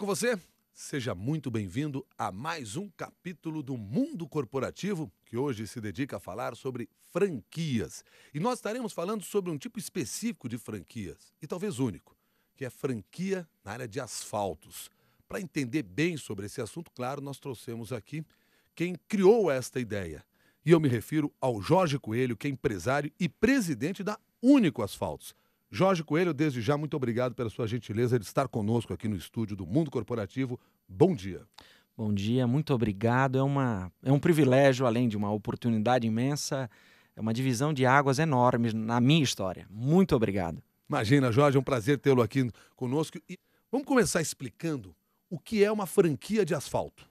com você? Seja muito bem-vindo a mais um capítulo do Mundo Corporativo, que hoje se dedica a falar sobre franquias. E nós estaremos falando sobre um tipo específico de franquias, e talvez único, que é franquia na área de asfaltos. Para entender bem sobre esse assunto, claro, nós trouxemos aqui quem criou esta ideia. E eu me refiro ao Jorge Coelho, que é empresário e presidente da Único Asfaltos. Jorge Coelho, desde já, muito obrigado pela sua gentileza de estar conosco aqui no estúdio do Mundo Corporativo. Bom dia. Bom dia, muito obrigado. É, uma, é um privilégio, além de uma oportunidade imensa, é uma divisão de águas enorme na minha história. Muito obrigado. Imagina, Jorge, é um prazer tê-lo aqui conosco. E vamos começar explicando o que é uma franquia de asfalto.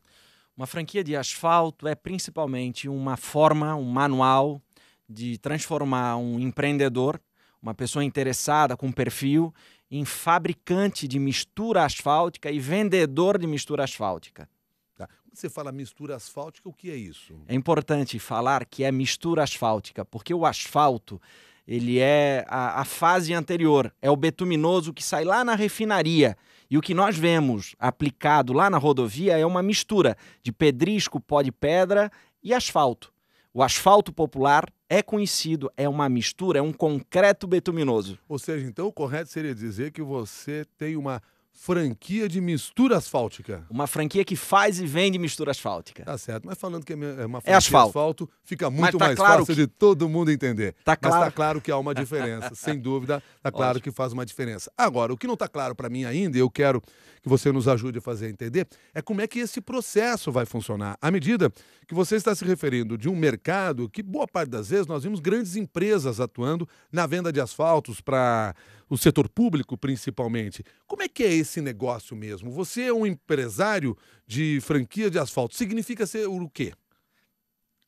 Uma franquia de asfalto é principalmente uma forma, um manual de transformar um empreendedor uma pessoa interessada com perfil em fabricante de mistura asfáltica e vendedor de mistura asfáltica. Tá. Quando você fala mistura asfáltica, o que é isso? É importante falar que é mistura asfáltica, porque o asfalto ele é a, a fase anterior, é o betuminoso que sai lá na refinaria. E o que nós vemos aplicado lá na rodovia é uma mistura de pedrisco, pó de pedra e asfalto. O asfalto popular é conhecido, é uma mistura, é um concreto betuminoso. Ou seja, então o correto seria dizer que você tem uma franquia de mistura asfáltica. Uma franquia que faz e vende mistura asfáltica. Tá certo, mas falando que é uma é franquia é asfalto. de asfalto, fica muito tá mais claro fácil que... de todo mundo entender. Tá claro. Mas tá claro que há uma diferença, sem dúvida, tá claro Ótimo. que faz uma diferença. Agora, o que não tá claro para mim ainda, e eu quero que você nos ajude a fazer entender, é como é que esse processo vai funcionar. À medida que você está se referindo de um mercado que boa parte das vezes nós vimos grandes empresas atuando na venda de asfaltos para o setor público, principalmente. Como é que é esse negócio mesmo? Você é um empresário de franquia de asfalto. Significa ser o quê?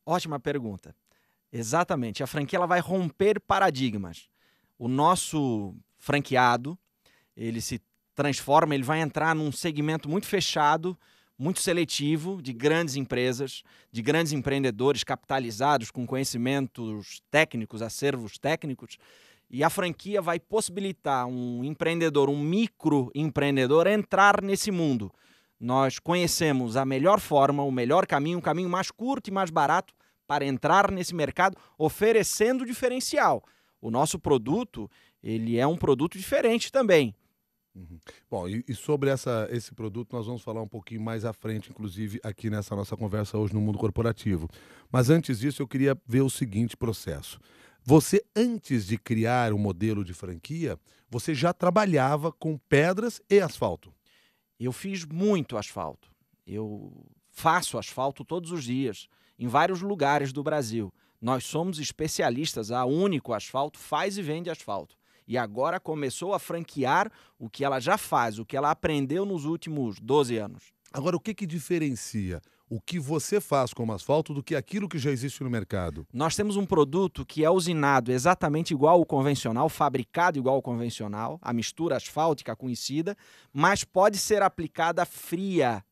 Ótima pergunta. Exatamente. A franquia ela vai romper paradigmas. O nosso franqueado, ele se transforma, ele vai entrar num segmento muito fechado, muito seletivo de grandes empresas, de grandes empreendedores capitalizados com conhecimentos técnicos, acervos técnicos, e a franquia vai possibilitar um empreendedor, um microempreendedor, entrar nesse mundo. Nós conhecemos a melhor forma, o melhor caminho, um caminho mais curto e mais barato para entrar nesse mercado, oferecendo diferencial. O nosso produto, ele é um produto diferente também. Uhum. Bom, e, e, sobre essa, esse produto nós vamos falar um pouquinho mais à frente, inclusive aqui nessa nossa conversa hoje no mundo corporativo. Mas antes disso, eu queria ver o seguinte processo. Você, antes de criar o um modelo de franquia, você já trabalhava com pedras e asfalto. Eu fiz muito asfalto. Eu faço asfalto todos os dias, em vários lugares do Brasil. Nós somos especialistas, a Único Asfalto faz e vende asfalto. E agora começou a franquear o que ela já faz, o que ela aprendeu nos últimos 12 anos. Agora, o que, que diferencia o que você faz como asfalto do que aquilo que já existe no mercado? Nós temos um produto que é usinado exatamente igual ao convencional, fabricado igual ao convencional, a mistura asfáltica conhecida, mas pode ser aplicada fria.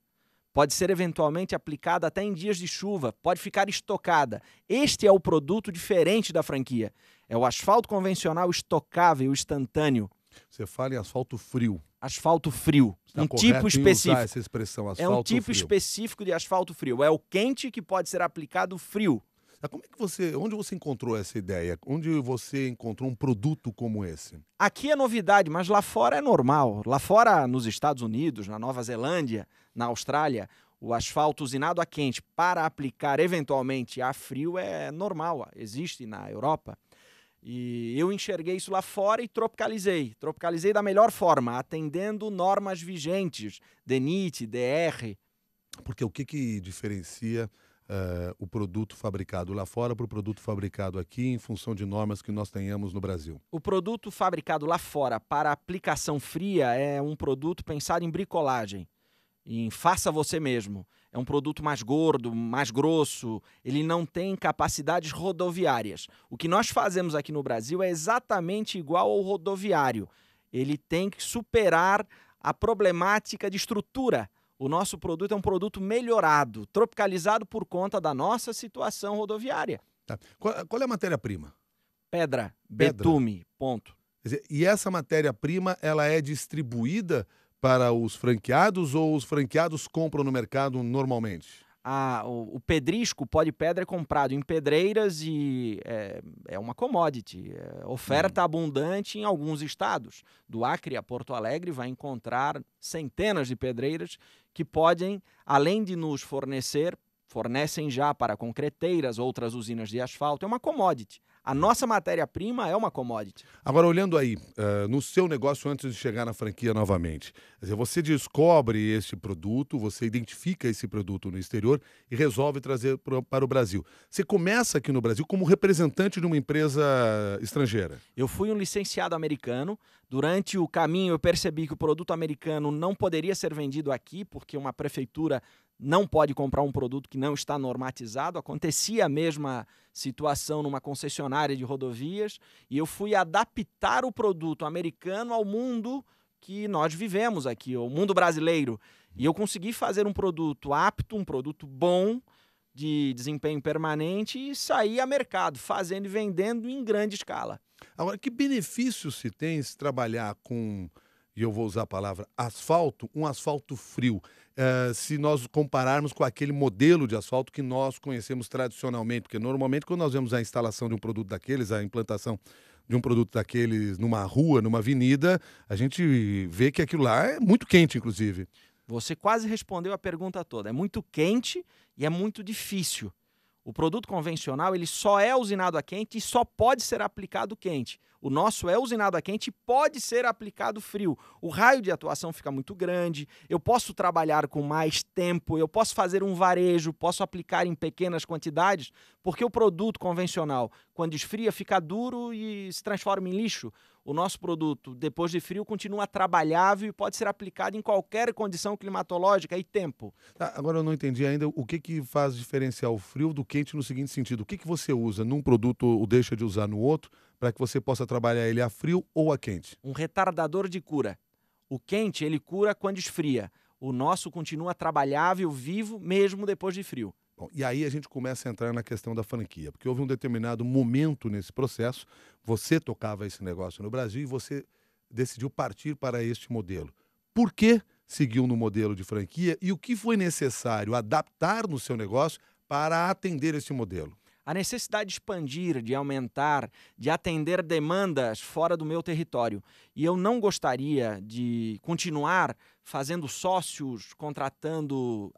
Pode ser eventualmente aplicada até em dias de chuva, pode ficar estocada. Este é o produto diferente da franquia. É o asfalto convencional estocável, instantâneo. Você fala em asfalto frio asfalto frio. Está um tipo específico. essa expressão, asfalto é um tipo frio. específico de asfalto frio. É o quente que pode ser aplicado frio. Como é que você, onde você encontrou essa ideia? Onde você encontrou um produto como esse? Aqui é novidade, mas lá fora é normal. Lá fora, nos Estados Unidos, na Nova Zelândia, na Austrália, o asfalto usinado a quente para aplicar eventualmente a frio é normal. Existe na Europa. E eu enxerguei isso lá fora e tropicalizei. Tropicalizei da melhor forma, atendendo normas vigentes, DENIT, DR. Porque o que, que diferencia uh, o produto fabricado lá fora para o produto fabricado aqui, em função de normas que nós tenhamos no Brasil? O produto fabricado lá fora para aplicação fria é um produto pensado em bricolagem, em faça você mesmo é um produto mais gordo, mais grosso, ele não tem capacidades rodoviárias. O que nós fazemos aqui no Brasil é exatamente igual ao rodoviário. Ele tem que superar a problemática de estrutura. O nosso produto é um produto melhorado, tropicalizado por conta da nossa situação rodoviária. Tá. Qual, qual, é a matéria-prima? Pedra, Pedra, betume, ponto. Dizer, e essa matéria-prima ela é distribuída para os franqueados ou os franqueados compram no mercado normalmente? a, o, o, pedrisco, o pó de pedra é comprado em pedreiras e é, é uma commodity, é oferta hum. abundante em alguns estados. Do Acre a Porto Alegre vai encontrar centenas de pedreiras que podem, além de nos fornecer, fornecem já para concreteiras, outras usinas de asfalto, é uma commodity. A nossa matéria-prima é uma commodity. Agora, olhando aí, uh, no seu negócio antes de chegar na franquia novamente, dizer, você descobre esse produto, você identifica esse produto no exterior e resolve trazer pro, para o Brasil. Você começa aqui no Brasil como representante de uma empresa estrangeira. Eu fui um licenciado americano. Durante o caminho, eu percebi que o produto americano não poderia ser vendido aqui, porque uma prefeitura não pode comprar um produto que não está normatizado. Acontecia a mesma situação numa concessionária de rodovias e eu fui adaptar o produto americano ao mundo que nós vivemos aqui, o mundo brasileiro. E eu consegui fazer um produto apto, um produto bom, de desempenho permanente e sair a mercado, fazendo e vendendo em grande escala. Agora, que benefício se tem se trabalhar com e eu vou usar a palavra asfalto, um asfalto frio. Uh, se nós compararmos com aquele modelo de asfalto que nós conhecemos tradicionalmente, porque normalmente quando nós vemos a instalação de um produto daqueles, a implantação de um produto daqueles numa rua, numa avenida, a gente vê que aquilo lá é muito quente, inclusive. Você quase respondeu a pergunta toda. É muito quente e é muito difícil. O produto convencional ele só é usinado a quente e só pode ser aplicado quente. O nosso é usinado a quente e pode ser aplicado frio. O raio de atuação fica muito grande, eu posso trabalhar com mais tempo, eu posso fazer um varejo, posso aplicar em pequenas quantidades, porque o produto convencional, quando esfria, fica duro e se transforma em lixo. O nosso produto, depois de frio, continua trabalhável e pode ser aplicado em qualquer condição climatológica e tempo. Tá, agora eu não entendi ainda o que, que faz diferenciar o frio do quente no seguinte sentido. O que, que você usa num produto ou deixa de usar no outro para que você possa trabalhar ele a frio ou a quente? Um retardador de cura. O quente, ele cura quando esfria. O nosso continua trabalhável, vivo, mesmo depois de frio. Bom, e aí a gente começa a entrar na questão da franquia, porque houve um determinado momento nesse processo, você tocava esse negócio no Brasil e você decidiu partir para este modelo. Por que seguiu no modelo de franquia e o que foi necessário adaptar no seu negócio para atender esse modelo? A necessidade de expandir, de aumentar, de atender demandas fora do meu território. E eu não gostaria de continuar fazendo sócios, contratando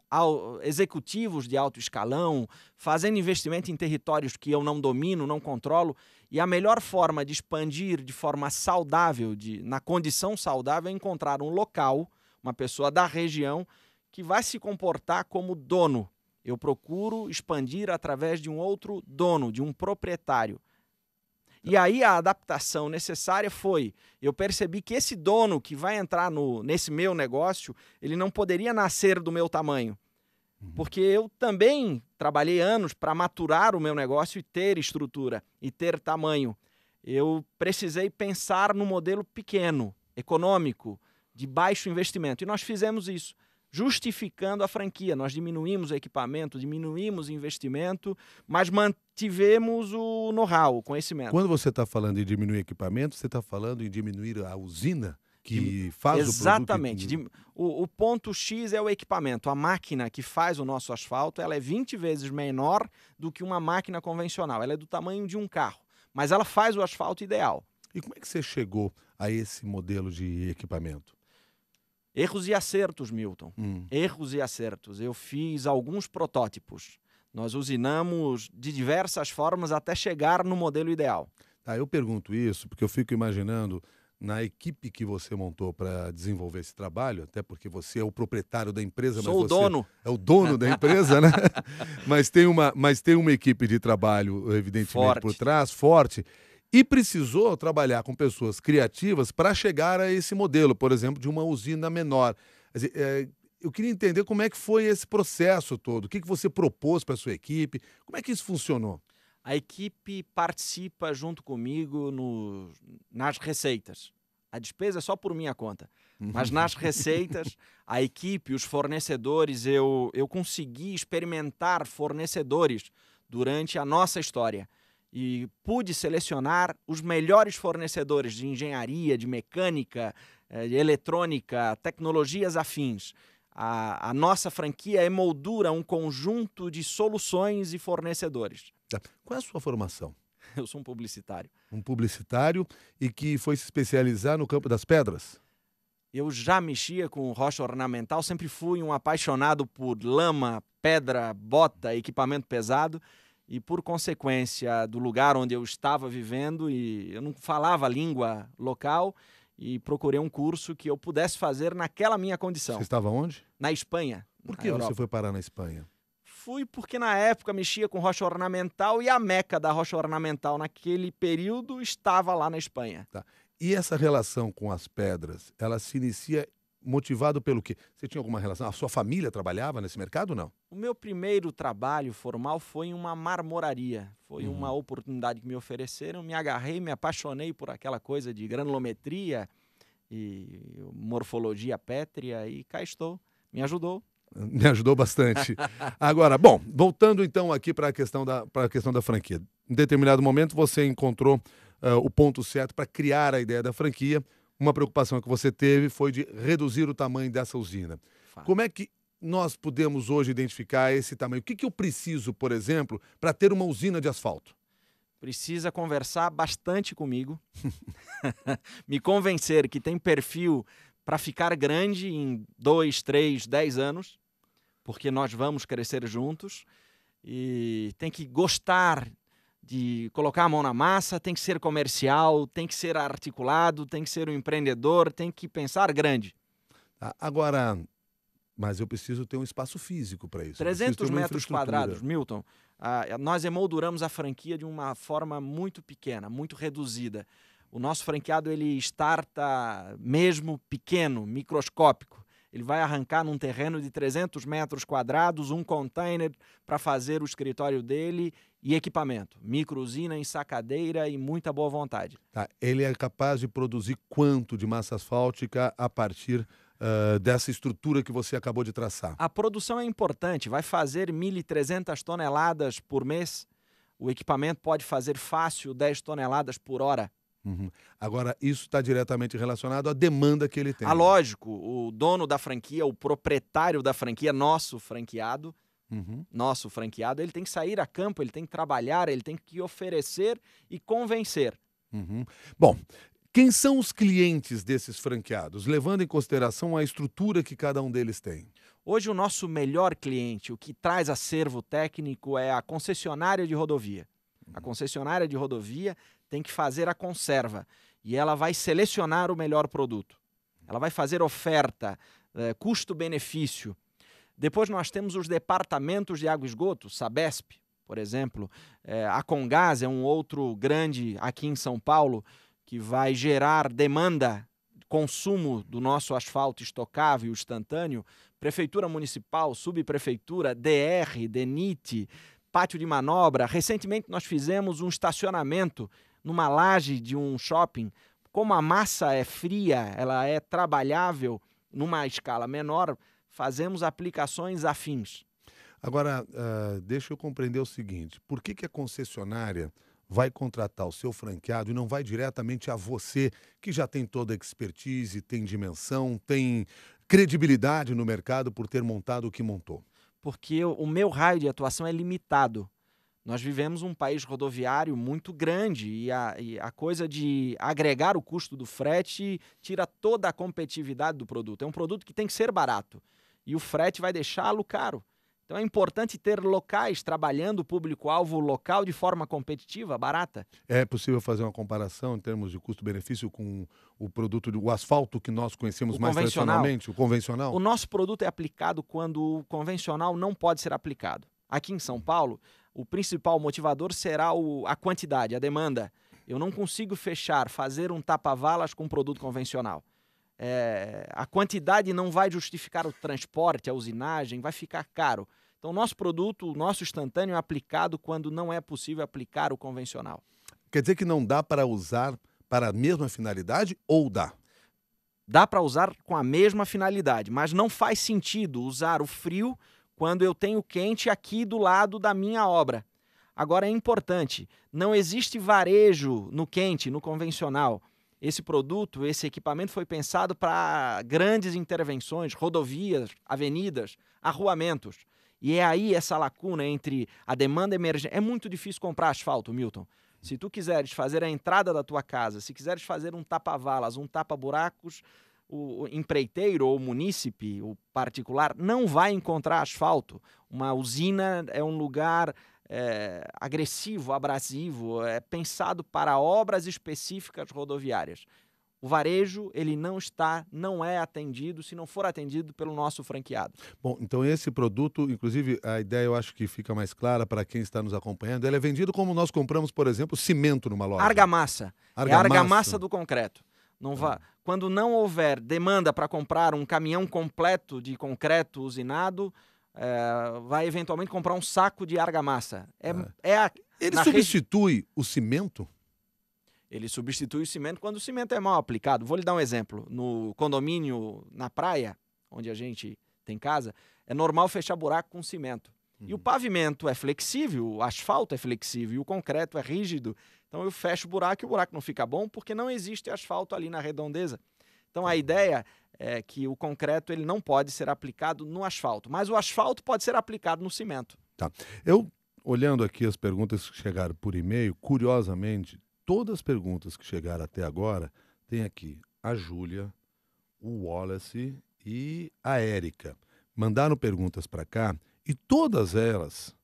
executivos de alto escalão, fazendo investimento em territórios que eu não domino, não controlo. E a melhor forma de expandir de forma saudável, de, na condição saudável, é encontrar um local, uma pessoa da região, que vai se comportar como dono eu procuro expandir através de um outro dono, de um proprietário. E aí a adaptação necessária foi, eu percebi que esse dono que vai entrar no, nesse meu negócio, ele não poderia nascer do meu tamanho. Uhum. Porque eu também trabalhei anos para maturar o meu negócio e ter estrutura e ter tamanho. Eu precisei pensar no modelo pequeno, econômico, de baixo investimento. E nós fizemos isso justificando a franquia. Nós diminuímos o equipamento, diminuímos o investimento, mas mantivemos o know-how, o conhecimento. Quando você está falando em diminuir equipamento, você está falando em diminuir a usina? que faz Exatamente. o produto. O, o, ponto X é o equipamento. A máquina que faz o nosso asfalto ela é 20 vezes menor do que uma máquina convencional. Ela é do tamanho de um carro, mas ela faz o asfalto ideal. E como é que você chegou a esse modelo de equipamento? Erros e acertos, Milton. Hum. Erros e acertos. Eu fiz alguns protótipos. Nós usinamos de diversas formas até chegar no modelo ideal. Tá, eu pergunto isso porque eu fico imaginando na equipe que você montou para desenvolver esse trabalho, até porque você é o proprietário da empresa, Sou mas o dono. é o dono da empresa, né? mas tem uma, mas tem uma equipe de trabalho evidentemente forte. por trás, forte e precisou trabalhar com pessoas criativas para chegar a esse modelo, por exemplo, de uma usina menor. É, eu queria entender como é que foi esse processo todo, o que, que você propôs para a sua equipe, como é que isso funcionou? A equipe participa junto comigo no, nas receitas. A despesa é só por minha conta. Mas nas receitas, a equipe, os fornecedores, eu, eu consegui experimentar fornecedores durante a nossa história e pude selecionar os melhores fornecedores de engenharia, de mecânica, eh, eletrônica, tecnologias afins. A, a, nossa franquia emoldura um conjunto de soluções e fornecedores. Tá. Qual é a sua formação? Eu sou um publicitário. Um publicitário e que foi se especializar no campo das pedras? Eu já mexia com rocha ornamental, sempre fui um apaixonado por lama, pedra, bota, equipamento pesado e por consequência do lugar onde eu estava vivendo e eu não falava a língua local e procurei um curso que eu pudesse fazer naquela minha condição. Você estava onde? Na Espanha. Por que você foi parar na Espanha? Fui porque na época mexia com rocha ornamental e a meca da rocha ornamental naquele período estava lá na Espanha. Tá. E essa relação com as pedras, ela se inicia motivado pelo quê? Você tinha alguma relação? A sua família trabalhava nesse mercado ou não? O meu primeiro trabalho formal foi em uma marmoraria. Foi uhum. uma oportunidade que me ofereceram, me agarrei, me apaixonei por aquela coisa de granulometria e morfologia pétrea e cá estou. Me ajudou. Me ajudou bastante. Agora, bom, voltando então aqui para a questão da para a questão da franquia. Em determinado momento você encontrou uh, o ponto certo para criar a ideia da franquia. Uma preocupação que você teve foi de reduzir o tamanho dessa usina. Fato. Como é que nós podemos hoje identificar esse tamanho? O que, que eu preciso, por exemplo, para ter uma usina de asfalto? Precisa conversar bastante comigo, me convencer que tem perfil para ficar grande em dois, três, dez anos, porque nós vamos crescer juntos e tem que gostar de colocar a mão na massa, tem que ser comercial, tem que ser articulado, tem que ser um empreendedor, tem que pensar grande. Tá, agora, mas eu preciso ter um espaço físico para isso. 300 metros quadrados, Milton. Ah, nós emolduramos a franquia de uma forma muito pequena, muito reduzida. O nosso franqueado ele starta mesmo pequeno, microscópico. Ele vai arrancar num terreno de 300 metros quadrados, um container para fazer o escritório dele e equipamento. Micro usina, ensacadeira e muita boa vontade. Tá. Ele é capaz de produzir quanto de massa asfáltica a partir uh, dessa estrutura que você acabou de traçar? A produção é importante. Vai fazer 1.300 toneladas por mês. O equipamento pode fazer fácil 10 toneladas por hora. Uhum. Agora, isso está diretamente relacionado à demanda que ele tem. Ah, lógico. O dono da franquia, o proprietário da franquia, nosso franqueado, uhum. nosso franqueado, ele tem que sair a campo, ele tem que trabalhar, ele tem que oferecer e convencer. Uhum. Bom, quem são os clientes desses franqueados, levando em consideração a estrutura que cada um deles tem? Hoje, o nosso melhor cliente, o que traz acervo técnico, é a concessionária de rodovia. A uhum. concessionária de rodovia tem que fazer a conserva e ela vai selecionar o melhor produto. Ela vai fazer oferta, é, custo-benefício. Depois nós temos os departamentos de água e esgoto, Sabesp, por exemplo. É, a Congás é um outro grande aqui em São Paulo que vai gerar demanda, consumo do nosso asfalto estocável, instantâneo. Prefeitura Municipal, Subprefeitura, DR, DENIT, Pátio de Manobra. Recentemente nós fizemos um estacionamento numa laje de um shopping, como a massa é fria, ela é trabalhável numa escala menor, fazemos aplicações afins. Agora, uh, deixa eu compreender o seguinte: por que, que a concessionária vai contratar o seu franqueado e não vai diretamente a você, que já tem toda a expertise, tem dimensão, tem credibilidade no mercado por ter montado o que montou? Porque o meu raio de atuação é limitado. Nós vivemos um país rodoviário muito grande e a, e a, coisa de agregar o custo do frete tira toda a competitividade do produto. É um produto que tem que ser barato e o frete vai deixá-lo caro. Então é importante ter locais trabalhando o público-alvo local de forma competitiva, barata. É possível fazer uma comparação em termos de custo-benefício com o produto, do, o asfalto que nós conhecemos o mais tradicionalmente, o convencional? O nosso produto é aplicado quando o convencional não pode ser aplicado. Aqui em São Paulo, o principal motivador será o, a quantidade, a demanda. Eu não consigo fechar, fazer um tapa-valas com um produto convencional. É, a quantidade não vai justificar o transporte, a usinagem, vai ficar caro. Então, o nosso produto, o nosso instantâneo é aplicado quando não é possível aplicar o convencional. Quer dizer que não dá para usar para a mesma finalidade ou dá? Dá para usar com a mesma finalidade, mas não faz sentido usar o frio quando eu tenho quente aqui do lado da minha obra. Agora é importante, não existe varejo no quente, no convencional. Esse produto, esse equipamento foi pensado para grandes intervenções, rodovias, avenidas, arruamentos. E é aí essa lacuna entre a demanda emergente. É muito difícil comprar asfalto, Milton. Se tu quiseres fazer a entrada da tua casa, se quiseres fazer um tapa-valas, um tapa-buracos, o empreiteiro ou munícipe, o particular, não vai encontrar asfalto. Uma usina é um lugar é, agressivo, abrasivo, é pensado para obras específicas rodoviárias. O varejo, ele não está, não é atendido se não for atendido pelo nosso franqueado. Bom, então esse produto, inclusive a ideia eu acho que fica mais clara para quem está nos acompanhando, ele é vendido como nós compramos, por exemplo, cimento numa loja. Argamassa. argamassa. É a argamassa do concreto. Não vá. Quando não houver demanda para comprar um caminhão completo de concreto usinado, é, vai eventualmente comprar um saco de argamassa. É, é. é a, Ele substitui rede... o cimento? Ele substitui o cimento quando o cimento é mal aplicado. Vou lhe dar um exemplo. No condomínio na praia, onde a gente tem casa, é normal fechar buraco com cimento. Uhum. E o uhum. pavimento é flexível, o asfalto é flexível e o concreto é rígido. Então eu fecho o buraco e o buraco não fica bom porque não existe asfalto ali na redondeza. Então a ideia é que o concreto ele não pode ser aplicado no asfalto, mas o asfalto pode ser aplicado no cimento. Tá. Eu, olhando aqui as perguntas que chegaram por e-mail, curiosamente, todas as perguntas que chegaram até agora, tem aqui a Júlia, o Wallace e a Érica. Mandaram perguntas para cá e todas elas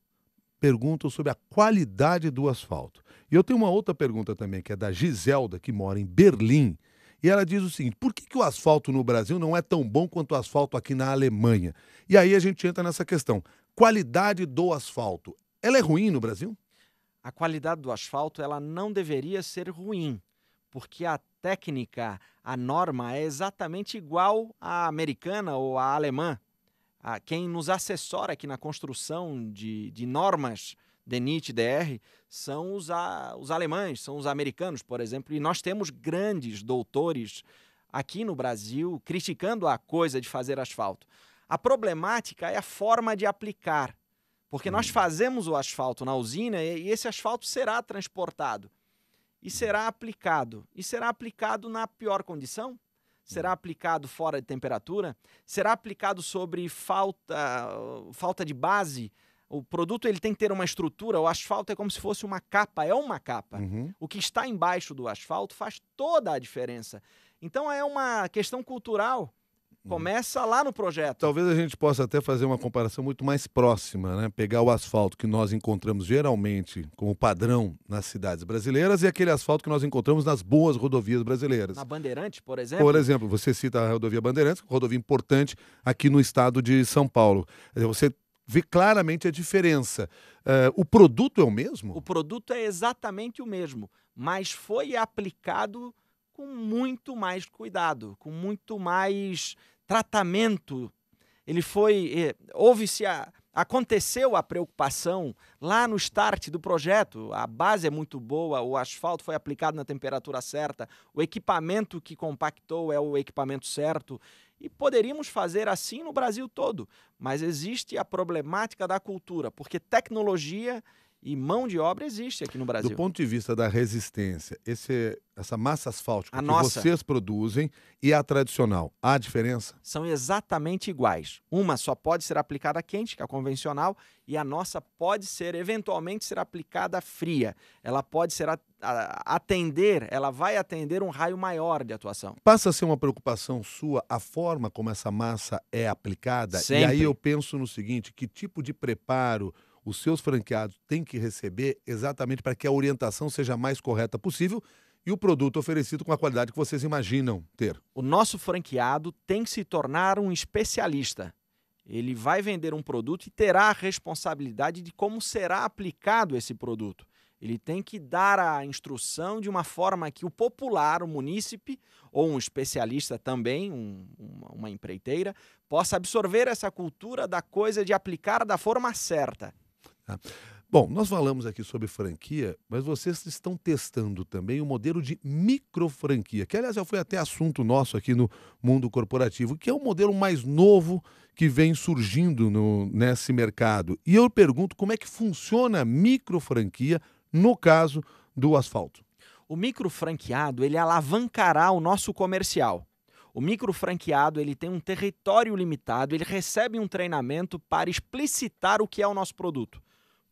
perguntam sobre a qualidade do asfalto. E eu tenho uma outra pergunta também, que é da Giselda, que mora em Berlim. E ela diz o seguinte: por que, que o asfalto no Brasil não é tão bom quanto o asfalto aqui na Alemanha? E aí a gente entra nessa questão. Qualidade do asfalto. Ela é ruim no Brasil? A qualidade do asfalto ela não deveria ser ruim, porque a técnica, a norma é exatamente igual à americana ou à alemã. A quem nos assessora aqui na construção de, de normas DENIT, DR, são os, a, os alemães, são os americanos, por exemplo, e nós temos grandes doutores aqui no Brasil criticando a coisa de fazer asfalto. A problemática é a forma de aplicar, porque nós hum. fazemos o asfalto na usina e esse asfalto será transportado e será aplicado. E será aplicado na pior condição? Será hum. aplicado fora de temperatura? Será aplicado sobre falta, falta de base? O produto ele tem que ter uma estrutura. O asfalto é como se fosse uma capa, é uma capa. Uhum. O que está embaixo do asfalto faz toda a diferença. Então é uma questão cultural. Uhum. Começa lá no projeto. Talvez a gente possa até fazer uma comparação muito mais próxima, né? Pegar o asfalto que nós encontramos geralmente como padrão nas cidades brasileiras e aquele asfalto que nós encontramos nas boas rodovias brasileiras. Na Bandeirante, por exemplo? Por exemplo, você cita a rodovia Bandeirantes, rodovia importante aqui no estado de São Paulo. Você vê claramente a diferença. Uh, o produto é o mesmo? O produto é exatamente o mesmo, mas foi aplicado com muito mais cuidado, com muito mais tratamento. Ele foi. Eh, houve-se a. Aconteceu a preocupação lá no start do projeto. A base é muito boa, o asfalto foi aplicado na temperatura certa, o equipamento que compactou é o equipamento certo. E poderíamos fazer assim no Brasil todo, mas existe a problemática da cultura, porque tecnologia e mão de obra existe aqui no Brasil. Do ponto de vista da resistência, esse, essa massa asfáltica a que nossa. vocês produzem e a tradicional, há diferença? São exatamente iguais. Uma só pode ser aplicada quente, que é a convencional, e a nossa pode ser, eventualmente, ser aplicada fria. Ela pode ser a, a, atender, ela vai atender um raio maior de atuação. Passa a ser uma preocupação sua a forma como essa massa é aplicada? Sempre. E aí eu penso no seguinte, que tipo de preparo os seus franqueados têm que receber exatamente para que a orientação seja a mais correta possível e o produto oferecido com a qualidade que vocês imaginam ter. O nosso franqueado tem que se tornar um especialista. Ele vai vender um produto e terá a responsabilidade de como será aplicado esse produto. Ele tem que dar a instrução de uma forma que o popular, o munícipe, ou um especialista também, um, uma, uma empreiteira, possa absorver essa cultura da coisa de aplicar da forma certa. Tá. Bom, nós falamos aqui sobre franquia, mas vocês estão testando também o modelo de micro franquia, que aliás já foi até assunto nosso aqui no mundo corporativo, que é o modelo mais novo que vem surgindo no, nesse mercado. E eu pergunto como é que funciona a micro franquia no caso do asfalto. O micro franqueado, ele alavancará o nosso comercial. O micro franqueado, ele tem um território limitado, ele recebe um treinamento para explicitar o que é o nosso produto.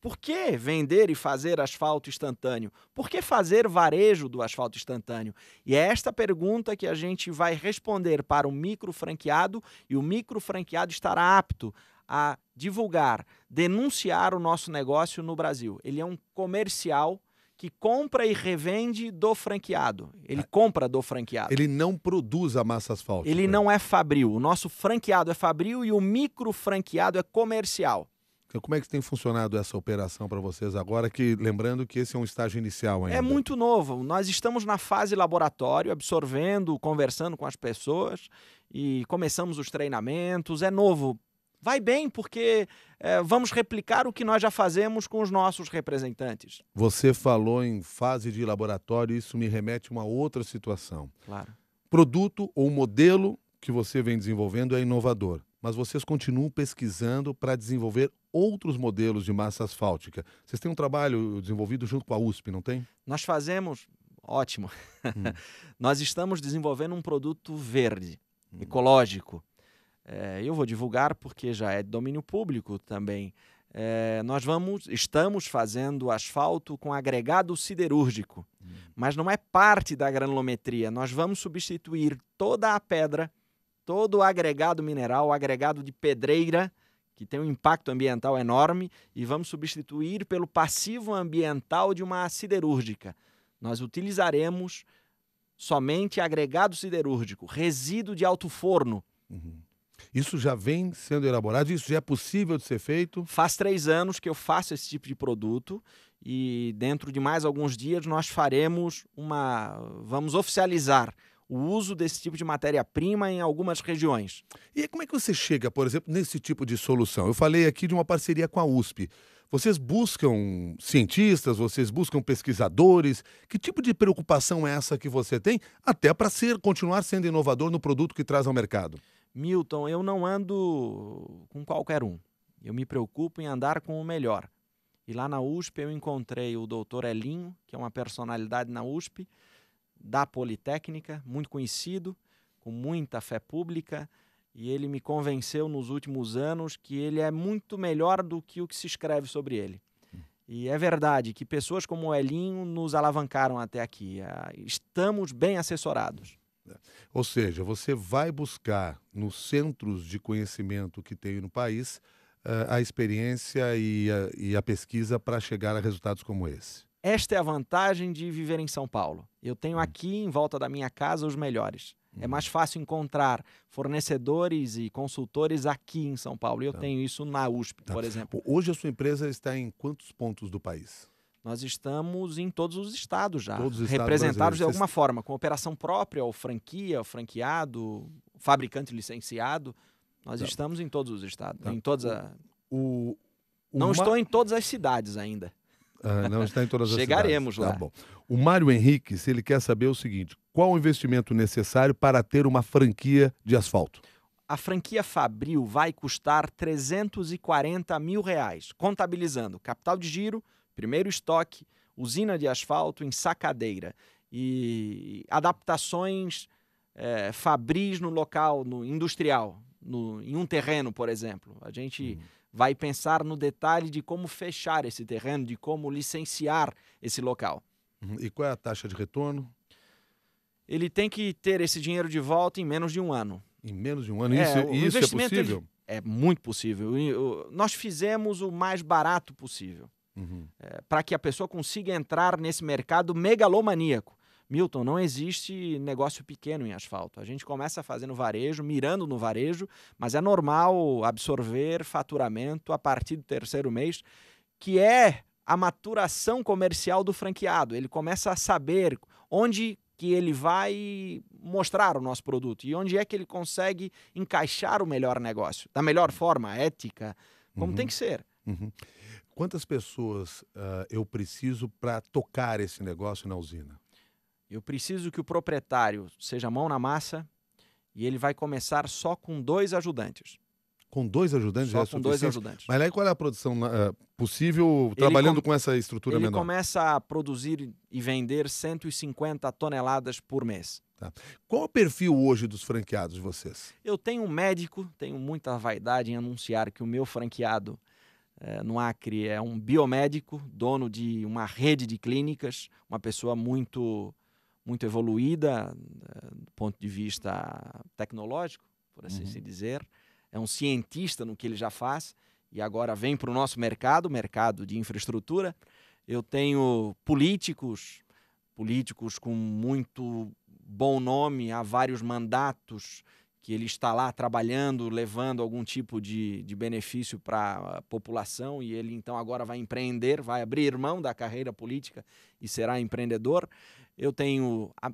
Por que vender e fazer asfalto instantâneo? Por que fazer varejo do asfalto instantâneo? E é esta pergunta que a gente vai responder para o micro franqueado e o micro franqueado estará apto a divulgar, denunciar o nosso negócio no Brasil. Ele é um comercial que compra e revende do franqueado. Ele ah, compra do franqueado. Ele não produz a massa asfáltica. Ele não é fabril. O nosso franqueado é fabril e o micro franqueado é comercial. Então, como é que tem funcionado essa operação para vocês agora? Que lembrando que esse é um estágio inicial ainda. É muito novo. Nós estamos na fase laboratório, absorvendo, conversando com as pessoas e começamos os treinamentos. É novo. Vai bem porque é, vamos replicar o que nós já fazemos com os nossos representantes. Você falou em fase de laboratório, isso me remete a uma outra situação. Claro. Produto ou modelo que você vem desenvolvendo é inovador mas vocês continuam pesquisando para desenvolver outros modelos de massa asfáltica. Vocês têm um trabalho desenvolvido junto com a USP, não tem? Nós fazemos. Ótimo. Hum. Nós estamos desenvolvendo um produto verde, hum. ecológico. É, eu vou divulgar porque já é de domínio público também. É, nós vamos, estamos fazendo asfalto com agregado siderúrgico, hum. mas não é parte da granulometria. Nós vamos substituir toda a pedra todo o agregado mineral, o agregado de pedreira, que tem um impacto ambiental enorme, e vamos substituir pelo passivo ambiental de uma siderúrgica. Nós utilizaremos somente agregado siderúrgico, resíduo de alto forno. Uhum. Isso já vem sendo elaborado? Isso já é possível de ser feito? Faz três anos que eu faço esse tipo de produto e dentro de mais alguns dias nós faremos uma. Vamos oficializar o uso desse tipo de matéria-prima em algumas regiões. E como é que você chega, por exemplo, nesse tipo de solução? Eu falei aqui de uma parceria com a USP. Vocês buscam cientistas, vocês buscam pesquisadores? Que tipo de preocupação é essa que você tem, até para ser continuar sendo inovador no produto que traz ao mercado? Milton, eu não ando com qualquer um. Eu me preocupo em andar com o melhor. E lá na USP eu encontrei o doutor Elinho, que é uma personalidade na USP, da Politécnica, muito conhecido, com muita fé pública, e ele me convenceu nos últimos anos que ele é muito melhor do que o que se escreve sobre ele. E é verdade que pessoas como o Elinho nos alavancaram até aqui. Ah, estamos bem assessorados. Ou seja, você vai buscar nos centros de conhecimento que tem no país ah, a experiência e a, e a pesquisa para chegar a resultados como esse. Esta é a vantagem de viver em São Paulo. Eu tenho hum. aqui em volta da minha casa os melhores. É hum. mais fácil encontrar fornecedores e consultores aqui em São Paulo. E eu tá. tenho isso na USP, tá. por exemplo. Hoje a sua empresa está em quantos pontos do país? Nós estamos em todos os estados já, todos os representados de alguma forma, com operação própria, ou franquia, ou franqueado, fabricante licenciado. Nós tá. estamos em todos os estados, tá. em todas a... o, o Não estou em todas as cidades ainda. Ah, não está em todas as Chegaremos cidades. lá. Tá bom. O Mário Henrique, se ele quer saber o seguinte: qual o investimento necessário para ter uma franquia de asfalto? A franquia Fabril vai custar 340 mil reais, contabilizando capital de giro, primeiro estoque, usina de asfalto em sacadeira e adaptações é, fabris no local, no industrial, no, em um terreno, por exemplo. A gente. Hum vai pensar no detalhe de como fechar esse terreno, de como licenciar esse local. Uhum. E qual é a taxa de retorno? Ele tem que ter esse dinheiro de volta em menos de um ano. Em menos de um ano? É, isso, isso é possível? É muito possível. Nós fizemos o mais barato possível. Uhum. É, para que a pessoa consiga entrar nesse mercado megalomaníaco. Milton, não existe negócio pequeno em asfalto. A gente começa fazendo varejo, mirando no varejo, mas é normal absorver faturamento a partir do terceiro mês, que é a maturação comercial do franqueado. Ele começa a saber onde que ele vai mostrar o nosso produto e onde é que ele consegue encaixar o melhor negócio, da melhor forma, ética, como uhum. tem que ser. Uhum. Quantas pessoas uh, eu preciso para tocar esse negócio na usina? Eu preciso que o proprietário seja mão na massa e ele vai começar só com dois ajudantes. Com dois ajudantes Só é com dois ajudantes. Mas aí qual é a produção uh, possível trabalhando com- essa estrutura Ele menor? começa a produzir e vender 150 toneladas por mês. Qual é o perfil hoje dos franqueados de vocês? Eu tenho um médico, tenho muita vaidade em anunciar que o meu franqueado eh, no Acre é um biomédico, dono de uma rede de clínicas, uma pessoa muito, muito evoluída eh, do ponto de vista tecnológico, por assim Uhum. se dizer. É um cientista no que ele já faz e agora vem para o nosso mercado, mercado de infraestrutura. Eu tenho políticos, políticos com muito bom nome, há vários mandatos que ele está lá trabalhando, levando algum tipo de, de benefício para a população e ele então agora vai empreender, vai abrir mão da carreira política e será empreendedor. Eu tenho a,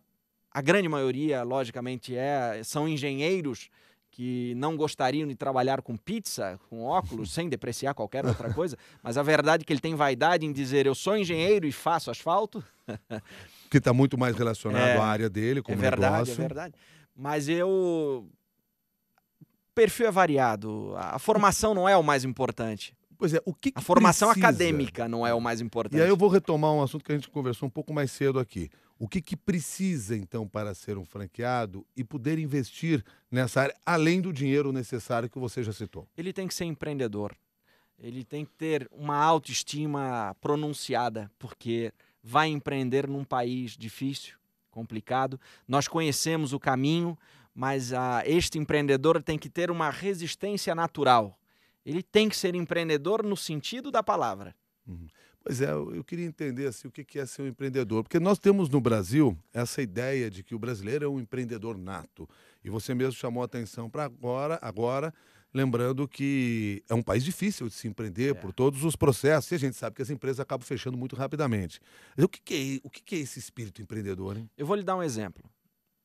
a grande maioria, logicamente, é são engenheiros que não gostariam de trabalhar com pizza, com óculos, sem depreciar qualquer outra coisa, mas a verdade é que ele tem vaidade em dizer eu sou engenheiro e faço asfalto. Que está muito mais relacionado É, à área dele, como é verdade, negócio. é verdade. Mas eu. O perfil é variado. A a formação não é o mais importante. Pois é, o que, que A formação precisa? acadêmica não é o mais importante. E aí eu vou retomar um assunto que a gente conversou um pouco mais cedo aqui. O que, que precisa, então, para ser um franqueado e poder investir nessa área, além do dinheiro necessário que você já citou? Ele tem que ser empreendedor. Ele tem que ter uma autoestima pronunciada, porque vai empreender num país difícil, complicado. Nós conhecemos o caminho, mas ah, este empreendedor tem que ter uma resistência natural. Ele tem que ser empreendedor no sentido da palavra. Pois é, eu queria entender assim, o que é ser um empreendedor. Porque nós temos no Brasil essa ideia de que o brasileiro é um empreendedor nato. E você mesmo chamou a atenção para agora, agora, lembrando que é um país difícil de se empreender É. por todos os processos. E a gente sabe que as empresas acabam fechando muito rapidamente. Mas o que, é, o que, que é esse espírito empreendedor, hein? Eu vou lhe dar um exemplo.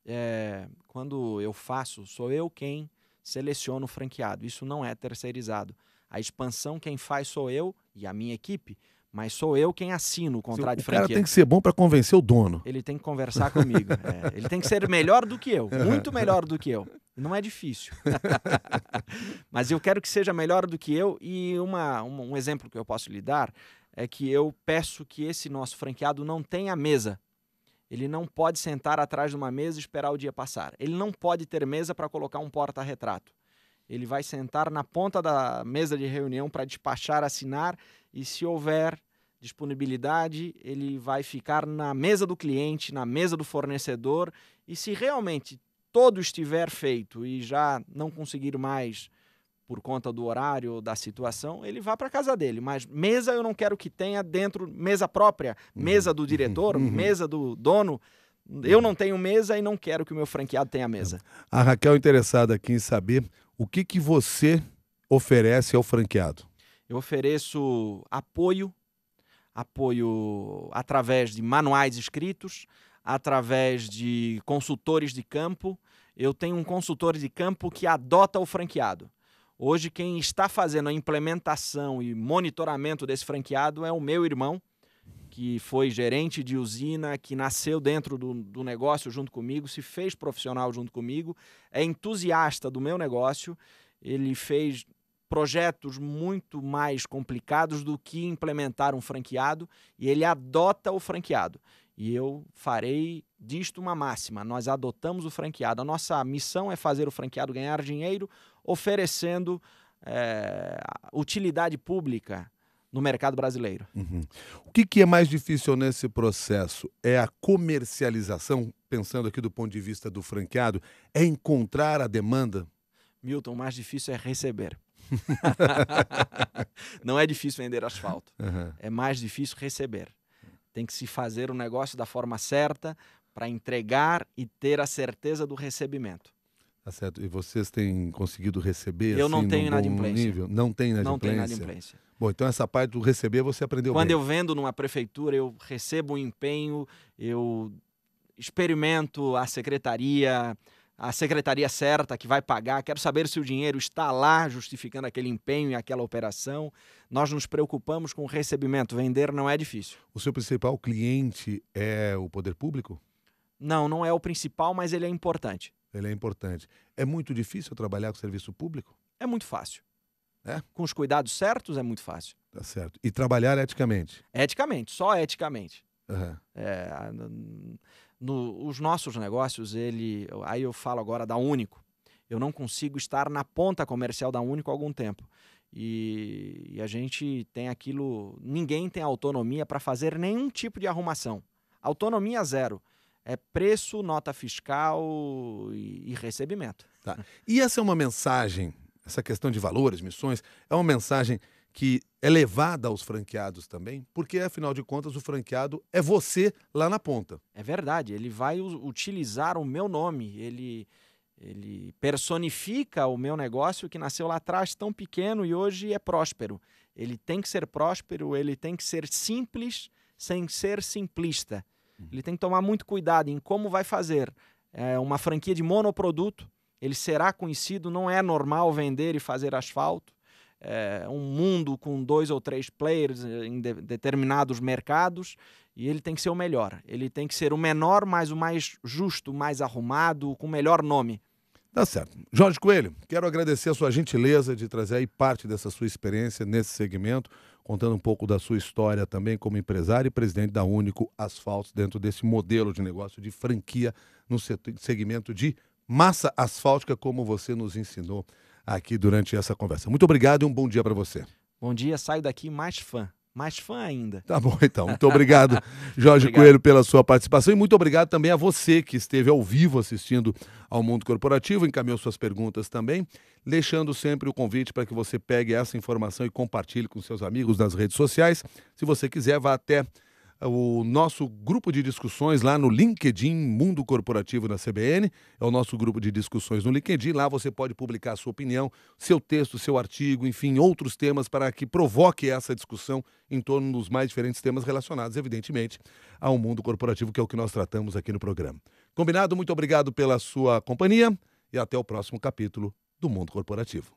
É, quando eu faço, sou eu quem seleciono o franqueado. Isso não é terceirizado. A expansão quem faz sou eu e a minha equipe, mas sou eu quem assino o contrato o de cara franquia. tem que ser bom para convencer o dono. Ele tem que conversar comigo. é. Ele tem que ser melhor do que eu, muito melhor do que eu. Não é difícil. Mas eu quero que seja melhor do que eu. E uma, uma- um exemplo que eu posso lhe dar é que eu peço que esse nosso franqueado não tenha mesa. Ele não pode sentar atrás de uma mesa e esperar o dia passar. Ele não pode ter mesa para colocar um porta-retrato. Ele vai sentar na ponta da mesa de reunião para despachar, assinar e, se houver disponibilidade, ele vai ficar na mesa do cliente, na mesa do fornecedor e se realmente todo estiver feito e já não conseguir mais por conta do horário ou da situação, ele vai para casa dele. Mas mesa eu não quero que tenha dentro mesa própria, mesa do diretor, Uhum. mesa do dono. Eu não tenho mesa e não quero que o meu franqueado tenha mesa. A Raquel é interessada aqui em saber o que, que você oferece ao franqueado. Eu ofereço apoio, apoio através de manuais escritos, através de consultores de campo. Eu tenho um consultor de campo que adota o franqueado. Hoje, quem está fazendo a implementação e monitoramento desse franqueado é o meu irmão, que foi gerente de usina, que nasceu dentro do, do negócio junto comigo, se fez profissional junto comigo, é entusiasta do meu negócio. Ele fez projetos muito mais complicados do que implementar um franqueado e ele adota o franqueado. E eu farei disto uma máxima. Nós adotamos o franqueado. A nossa missão é fazer o franqueado ganhar dinheiro oferecendo eh, utilidade pública no mercado brasileiro. Uhum. O que, que é mais difícil nesse processo? É a comercialização, pensando aqui do ponto de vista do franqueado, é encontrar a demanda? Milton, o mais difícil é receber. Não é difícil vender asfalto. Uhum. é mais difícil receber. Tem que se fazer o negócio da forma certa para entregar e ter a certeza do recebimento. Tá certo. E vocês têm conseguido receber? Eu não assim, tenho num bom inadimplência. nível? Não tem inadimplência? Não tem inadimplência. Bom, então essa parte do receber você aprendeu Quando bem. eu vendo numa prefeitura, eu recebo um empenho, eu experimento a secretaria, a secretaria certa que vai pagar, quero saber se o dinheiro está lá justificando aquele empenho e aquela operação. Nós nos preocupamos com o recebimento. Vender não é difícil. O seu principal cliente é o poder público? Não, não é o principal, mas ele é importante. Ele é importante. É muito difícil trabalhar com serviço público? É muito fácil. É? Com os cuidados certos, é muito fácil. Tá certo. E trabalhar eticamente. Eticamente, só eticamente. Uhum. É, no, os nossos negócios, ele. Aí eu falo agora da Único. Eu não consigo estar na ponta comercial da Único há algum tempo. E, e a gente tem aquilo. Ninguém tem autonomia para fazer nenhum tipo de arrumação. Autonomia zero. É preço, nota fiscal e, e recebimento. Tá. E essa é uma mensagem, essa questão de valores, missões, é uma mensagem que é levada aos franqueados também, porque afinal de contas o franqueado é você lá na ponta. É verdade, ele vai utilizar o meu nome, ele ele personifica o meu negócio que nasceu lá atrás tão pequeno e hoje é próspero. Ele tem que ser próspero, ele tem que ser simples sem ser simplista. Uhum. Ele tem que tomar muito cuidado em como vai fazer. É uma franquia de monoproduto, ele será conhecido, não é normal vender e fazer asfalto. É um mundo com dois ou três players em de determinados mercados e ele tem que ser o melhor. Ele tem que ser o menor, mas o mais justo, mais arrumado, com o melhor nome. Tá certo. Jorge Coelho, quero agradecer a sua gentileza de trazer aí parte dessa sua experiência nesse segmento, contando um pouco da sua história também como empresário e presidente da Único Asfaltos dentro desse modelo de negócio de franquia no segmento de massa asfáltica, como você nos ensinou aqui durante essa conversa. Muito obrigado e um bom dia para você. Bom dia, saio daqui mais fã mais fã ainda. Tá bom, então. Muito obrigado, Jorge obrigado. Coelho, pela sua participação. E muito obrigado também a você que esteve ao vivo assistindo ao Mundo Corporativo, encaminhou suas perguntas também, deixando sempre o convite para que você pegue essa informação e compartilhe com seus amigos nas redes sociais. Se você quiser, vá até o nosso grupo de discussões lá no LinkedIn Mundo Corporativo da CBN. É o nosso grupo de discussões no LinkedIn. Lá você pode publicar sua opinião, seu texto, seu artigo, enfim, outros temas para que provoque essa discussão em torno dos mais diferentes temas relacionados, evidentemente, ao mundo corporativo, que é o que nós tratamos aqui no programa. Combinado? Muito obrigado pela sua companhia e até o próximo capítulo do Mundo Corporativo.